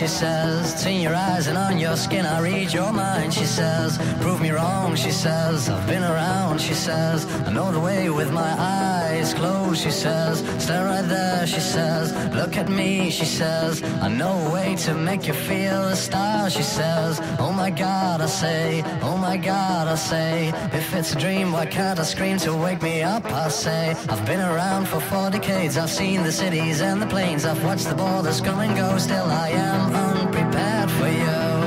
she says. In your eyes and on your skin, I read your mind, she says. Prove me wrong, she says. I've been around, she says. I know the way with my eyes closed, she says. Stare right there, she says. Look at me, she says. I know a way to make you feel a star, she says. Oh my God, I say. Oh my God, I say. If it's a dream, why can't I scream to wake me up? I say. I've been around for four decades. I've seen the cities and the plains. I've watched the borders come and go. Still, I am unprepared for you,